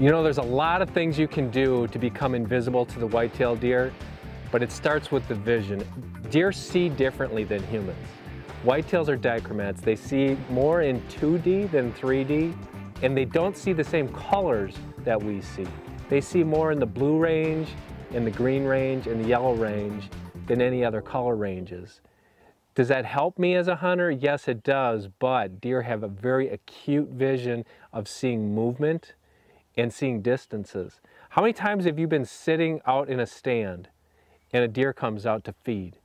You know, there's a lot of things you can do to become invisible to the white-tailed deer, but it starts with the vision. Deer see differently than humans. Whitetails are dichromats. They see more in 2D than 3D, and they don't see the same colors that we see. They see more in the blue range, in the green range, and the yellow range than any other color ranges. Does that help me as a hunter? Yes, it does, but deer have a very acute vision of seeing movement, and seeing distances. How many times have you been sitting out in a stand and a deer comes out to feed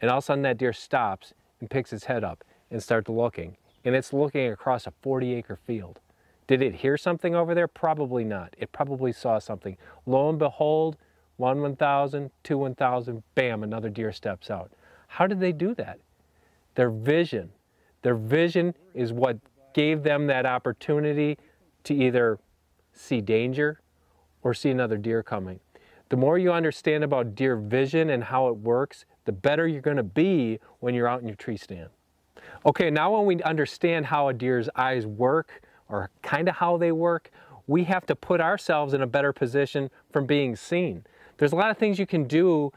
and all of a sudden that deer stops and picks its head up and starts looking and it's looking across a 40 acre field. Did it hear something over there? Probably not. It probably saw something. Lo and behold, one 1,000, two 1,000, bam, another deer steps out. How did they do that? Their vision. Their vision is what gave them that opportunity to either see danger, or see another deer coming. The more you understand about deer vision and how it works, the better you're going to be when you're out in your tree stand. Okay, now when we understand how a deer's eyes work, or kind of how they work, we have to put ourselves in a better position from being seen. There's a lot of things you can do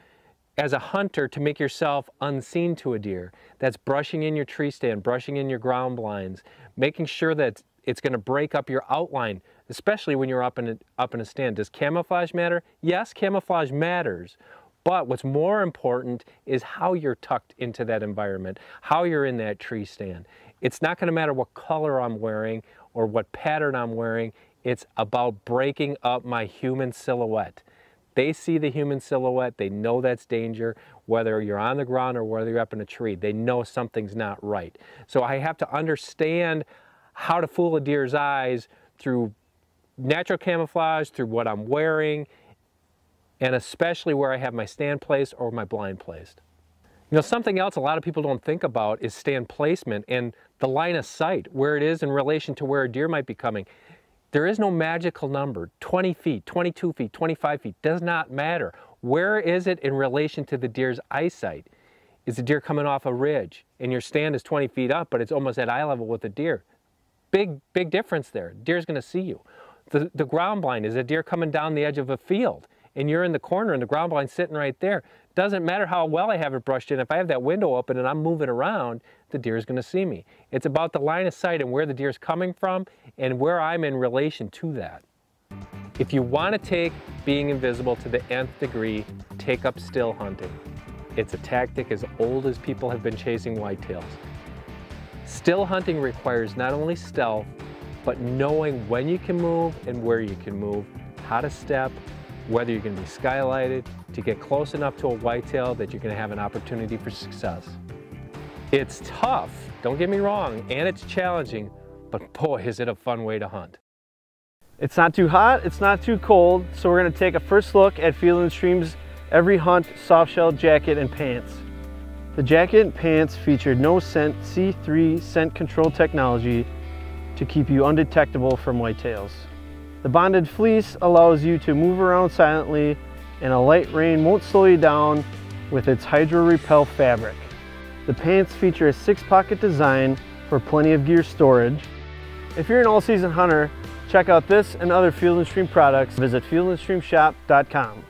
as a hunter to make yourself unseen to a deer. That's brushing in your tree stand, brushing in your ground blinds, making sure that it's going to break up your outline, especially when you're up in, a, up in a stand. Does camouflage matter? Yes, camouflage matters. But what's more important is how you're tucked into that environment, how you're in that tree stand. It's not going to matter what color I'm wearing or what pattern I'm wearing. It's about breaking up my human silhouette. They see the human silhouette, they know that's danger, whether you're on the ground or whether you're up in a tree. They know something's not right. So I have to understand how to fool a deer's eyes through natural camouflage, through what I'm wearing, and especially where I have my stand placed or my blind placed. You know, something else a lot of people don't think about is stand placement and the line of sight, where it is in relation to where a deer might be coming. There is no magical number, 20 feet, 22 feet, 25 feet, does not matter. Where is it in relation to the deer's eyesight? Is the deer coming off a ridge and your stand is 20 feet up, but it's almost at eye level with the deer? Big, big difference there. Deer's gonna see you. The, the ground blind is a deer coming down the edge of a field and you're in the corner and the ground blind sitting right there. Doesn't matter how well I have it brushed in. If I have that window open and I'm moving around, the deer is going to see me. It's about the line of sight and where the deer is coming from and where I'm in relation to that. If you want to take being invisible to the nth degree, take up still hunting. It's a tactic as old as people have been chasing whitetails. Still hunting requires not only stealth, but knowing when you can move and where you can move, how to step, whether you're to be skylighted, to get close enough to a whitetail that you're going to have an opportunity for success. It's tough, don't get me wrong, and it's challenging, but boy, is it a fun way to hunt. It's not too hot, it's not too cold, so we're going to take a first look at Field & Stream's Every Hunt soft shell jacket and pants. The jacket and pants featured no scent C3 scent control technology to keep you undetectable from whitetails. The bonded fleece allows you to move around silently and a light rain won't slow you down with its hydro repel fabric. The pants feature a six pocket design for plenty of gear storage. If you're an all season hunter, check out this and other Field & Stream products. Visit fieldandstreamshop.com.